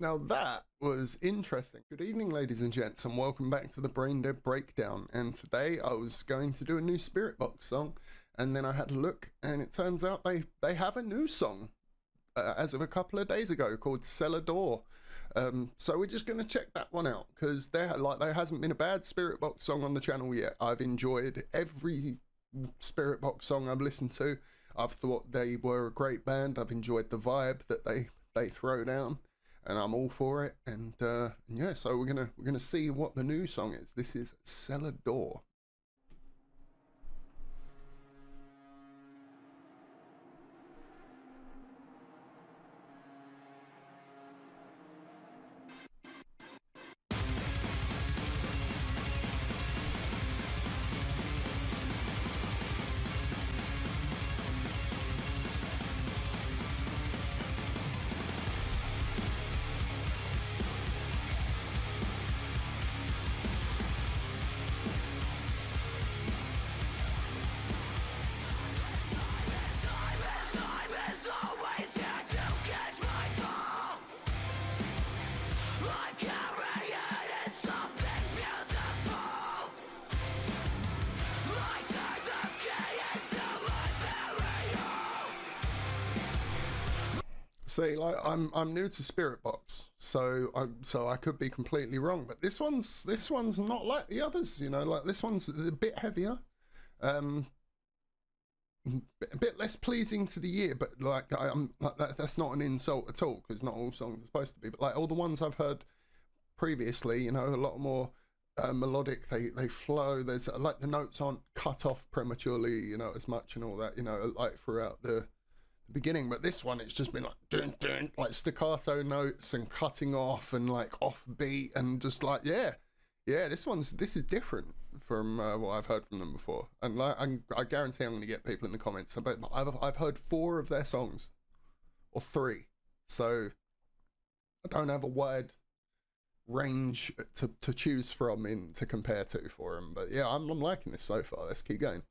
Now that was interesting. Good evening, ladies and gents, and welcome back to the Brain Dead Breakdown. And today I was going to do a new Spiritbox song, and then I had a look, and it turns out they they have a new song uh, as of a couple of days ago called Cellar Door. Um, so we're just going to check that one out because there like there hasn't been a bad Spiritbox song on the channel yet. I've enjoyed every Spiritbox song I've listened to. I've thought they were a great band. I've enjoyed the vibe that they they throw down and I'm all for it. And uh, yeah, so we're gonna we're gonna see what the new song is. This is Cellar Door. See, like I'm I'm new to Spiritbox, so I so I could be completely wrong, but this one's this one's not like the others, you know. Like this one's a bit heavier, um, a bit less pleasing to the ear, but like I'm like that, that's not an insult at all because not all songs are supposed to be. But like all the ones I've heard previously, you know, a lot more uh, melodic. They they flow. There's like the notes aren't cut off prematurely, you know, as much and all that, you know, like throughout the beginning, but this one it's just been like dun, dun, like staccato notes and cutting off and like offbeat and just like yeah, yeah. This one's this is different from uh, what I've heard from them before, and like I'm, I guarantee I'm going to get people in the comments. But I've I've heard four of their songs, or three, so I don't have a wide range to to choose from in to compare to for them. But yeah, I'm I'm liking this so far. Let's keep going.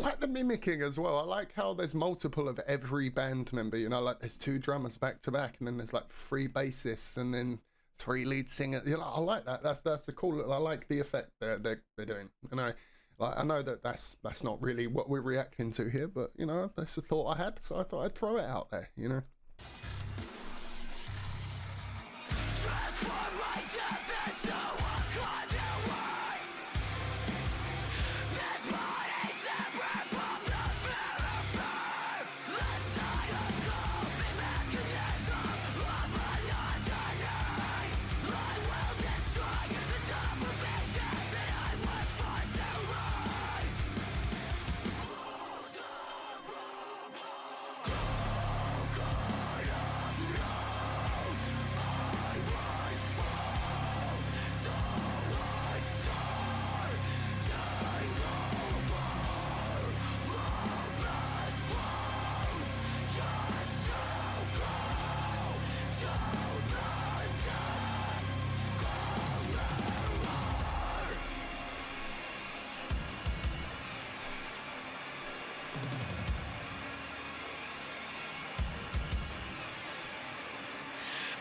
I like the mimicking as well. I like how there's multiple of every band member. You know, like there's two drummers back to back, and then there's like three bassists, and then three lead singers. You know, I like that. That's that's a cool. I like the effect they're they're, they're doing. And I like I know that that's that's not really what we're reacting to here, but you know, that's a thought I had, so I thought I'd throw it out there. You know.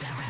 Spirit.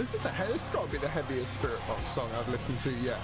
This is the he- this has got to be the heaviest Spiritbox song I've listened to yet.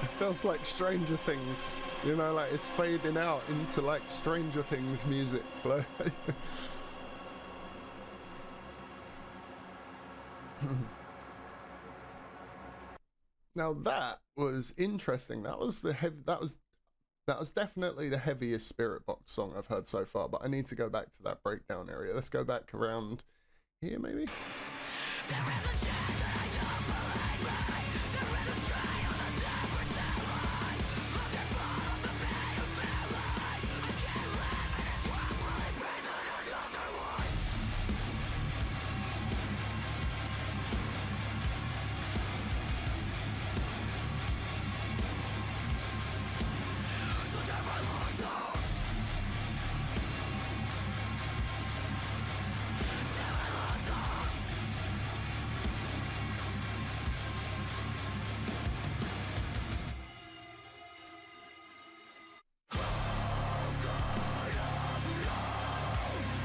It feels like Stranger Things, you know, like it's fading out into like Stranger Things music. Now that was interesting. That was the heavy. That was that was definitely the heaviest Spiritbox song I've heard so far. But I need to go back to that breakdown area. Let's go back around here, maybe.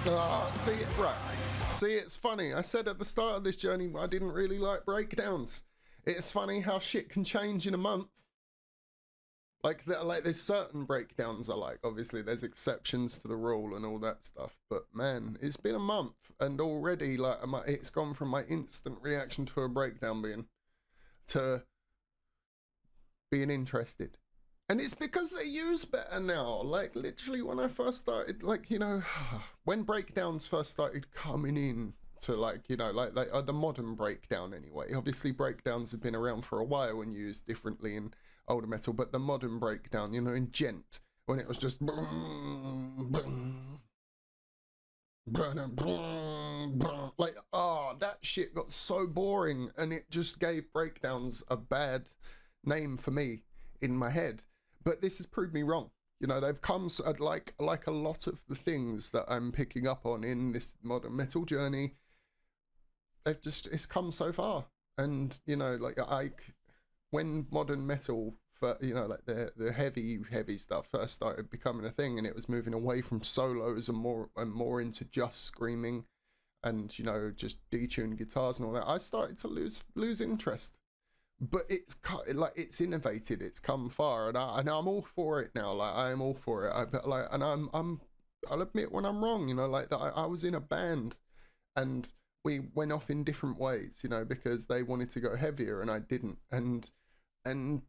Ah, see, right. See, it's funny. I said at the start of this journey I didn't really like breakdowns. It's funny how shit can change in a month. Like, like there's certain breakdowns I like. Obviously, there's exceptions to the rule and all that stuff. But man, it's been a month, and already like it's gone from my instant reaction to a breakdown being to being interested. And it's because they use better now. Like literally when I first started, like, you know, when breakdowns first started coming in to like, you know, like like uh, the modern breakdown anyway. Obviously breakdowns have been around for a while and used differently in older metal, but the modern breakdown, you know, in djent, when it was just like oh that shit got so boring and it just gave breakdowns a bad name for me in my head but this has proved me wrong. You know they've come uh, like like a lot of the things that i'm picking up on in this modern metal journey they've just it's come so far. And you know like i when modern metal for you know like the the heavy heavy stuff first started becoming a thing and it was moving away from solos and more and more into just screaming and you know just detuned guitars and all that i started to lose lose interest but it's like it's innovated it's come far and, I, and i'm all for it now like i am all for it. I, but like and i'm i'm i'll admit when i'm wrong you know like that I, I was in a band and we went off in different ways you know because they wanted to go heavier and i didn't. And and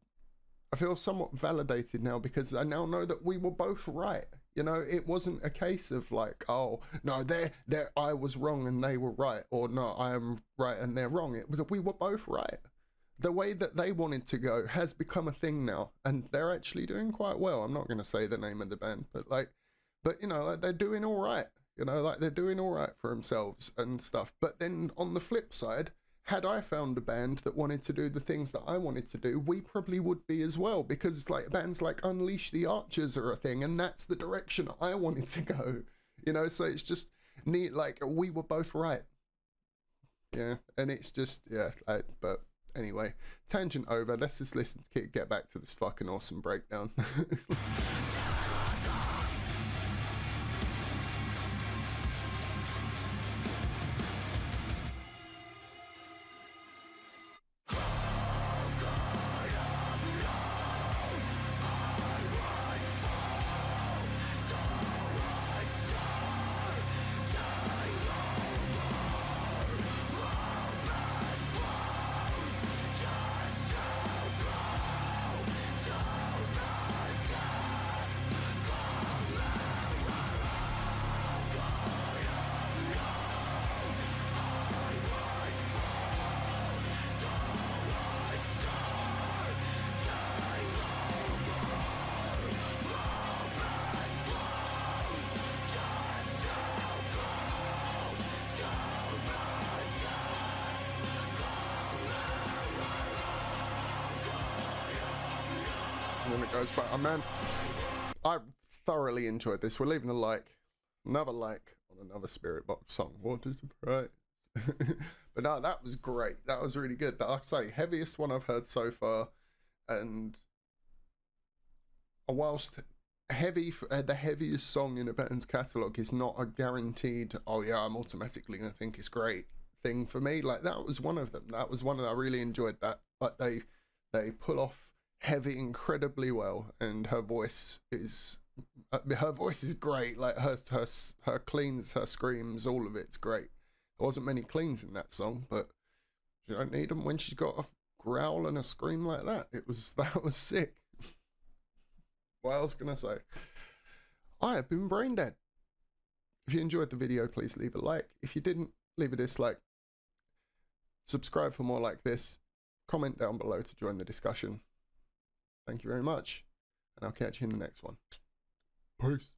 i feel somewhat validated now because i now know that we were both right you know? It wasn't a case of like oh no they're they're i was wrong and they were right or no i am right and they're wrong. It was we were both right the way that they wanted to go has become a thing now and they're actually doing quite well. I'm not going to say the name of the band but like but you know like they're doing all right you know like they're doing all right for themselves and stuff. But then on the flip side had i found a band that wanted to do the things that i wanted to do we probably would be as well because like bands like unleash the archers are a thing and that's the direction i wanted to go you know? So it's just neat like we were both right. Yeah and it's just yeah like, but anyway tangent over. Let's just listen to get back to this fucking awesome breakdown goes. But uh, man, I thoroughly enjoyed this. We're leaving a like, another like on another Spiritbox song. What is price? but no, that was great. That was really good. Like I say, heaviest one I've heard so far, and whilst heavy uh, the heaviest song in a band's catalog is not a guaranteed oh yeah i'm automatically gonna think it's great thing for me like that was one of them that was one that i really enjoyed that but they they pull off heavy incredibly well and her voice is uh, her voice is great like her her her cleans her screams all of it's great there wasn't many cleans in that song but you don't need them when she's got a growl and a scream like that it was that was sick what else can I say? I have been brain dead. If you enjoyed the video, please leave a like. If you didn't, leave a dislike. Subscribe for more like this. Comment down below to join the discussion. Thank you very much, and I'll catch you in the next one. Peace.